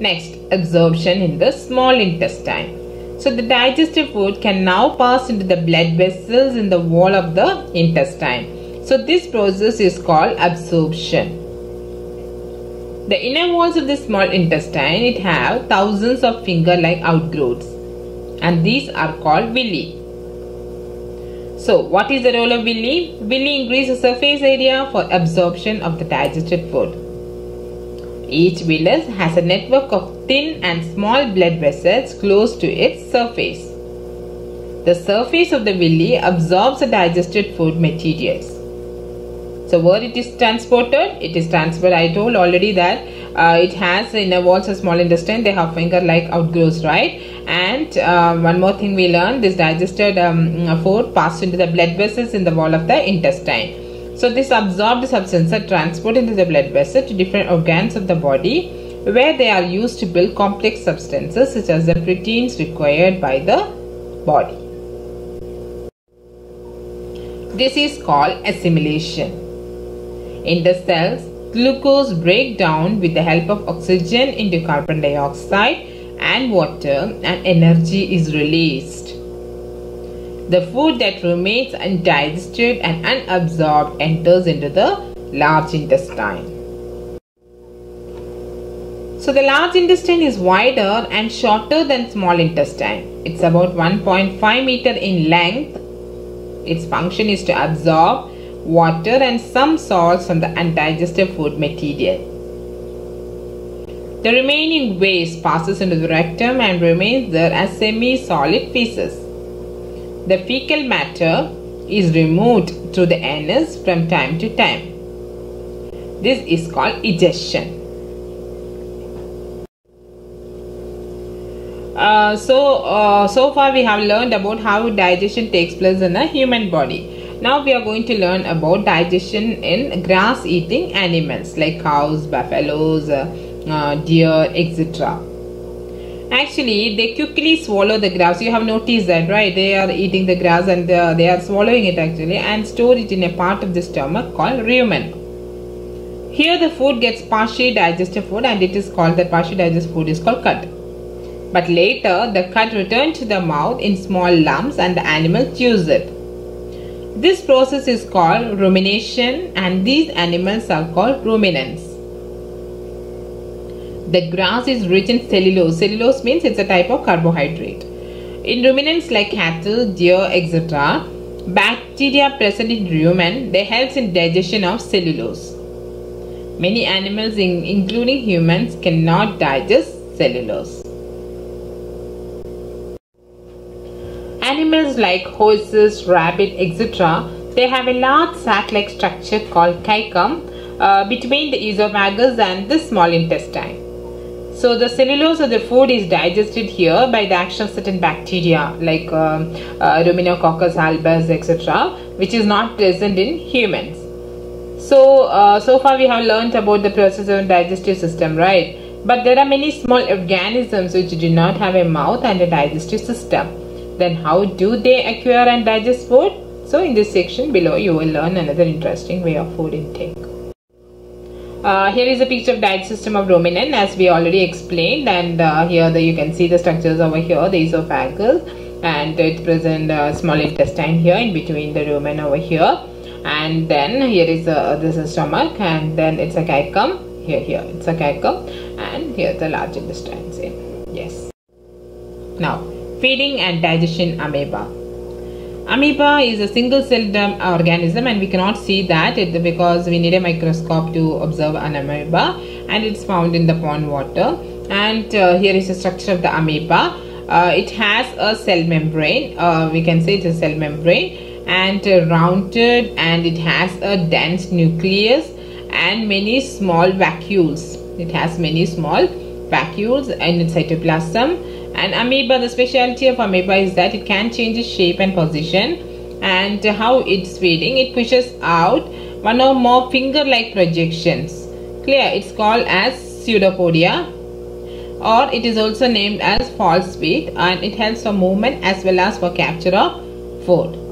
Next, absorption in the small intestine. So the digested food can now pass into the blood vessels in the wall of the intestine. So this process is called absorption. The inner walls of the small intestine it have thousands of finger-like outgrowths and these are called villi. So what is the role of villi? Villi increases the surface area for absorption of the digested food. Each villus has a network of thin and small blood vessels close to its surface. The surface of the villi absorbs the digested food materials. So where it is transported? It is transported. I told already that uh, it has in inner walls of small intestine. They have finger-like outgrowths, right? And uh, one more thing we learned: this digested um, food passed into the blood vessels in the wall of the intestine. So this absorbed substance are transported into the blood vessel to different organs of the body where they are used to build complex substances such as the proteins required by the body. This is called assimilation. In the cells, glucose breaks down with the help of oxygen into carbon dioxide and water and energy is released. The food that remains undigested and unabsorbed enters into the large intestine. So the large intestine is wider and shorter than small intestine. It's about 1.5 meter in length. Its function is to absorb water and some salts from the undigested food material. The remaining waste passes into the rectum and remains there as semi-solid feces. The fecal matter is removed through the anus from time to time. This is called egestion. Uh, so, uh, so far we have learned about how digestion takes place in a human body. Now we are going to learn about digestion in grass eating animals like cows, buffaloes, uh, uh deer, etc actually they quickly swallow the grass. You have noticed that right? They are eating the grass and uh, they are swallowing it actually and store it in a part of the stomach called rumen here the food gets partially digested food and it is called the partially digested food is called cud but later the cud returns to the mouth in small lumps and the animal chews it. This process is called rumination and these animals are called ruminants the grass is rich in cellulose. Cellulose means it's a type of carbohydrate. In ruminants like cattle, deer, etc., bacteria present in rumen, they help in digestion of cellulose. Many animals, in, including humans, cannot digest cellulose. Animals like horses, rabbit, etc., they have a large sac-like structure called caecum uh, between the esophagus and the small intestine. So the cellulose of the food is digested here by the action of certain bacteria like uh, uh, Ruminococcus albus etc which is not present in humans. So, uh, so far we have learnt about the process of digestive system right but there are many small organisms which do not have a mouth and a digestive system. Then how do they acquire and digest food? So in this section below you will learn another interesting way of food intake. Uh, here is a picture of diet system of ruminant as we already explained and uh, here the, you can see the structures over here the esophagus and it present uh, small intestine here in between the rumen over here. And then here is uh, this is stomach and then it's a caecum here here it's a caecum and here the large intestine yes. Now feeding and digestion amoeba Amoeba is a single-celled organism and we cannot see that because we need a microscope to observe an amoeba and it's found in the pond water and uh, here is the structure of the amoeba. Uh, it has a cell membrane, uh, we can say it's a cell membrane and uh, rounded and it has a dense nucleus and many small vacuoles. It has many small vacuoles in its cytoplasm and amoeba the specialty of amoeba is that it can change its shape and position and how it's feeding. It pushes out one or more finger like projections. Clear. It's called as pseudopodia. Or it is also named as false feet. And it helps for movement as well as for capture of food